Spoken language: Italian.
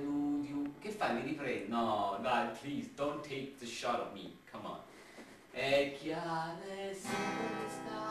nude. Che fai? Mi riprendi? No, dai, please, don't take the shot of me. Come on. È chiare, si sta.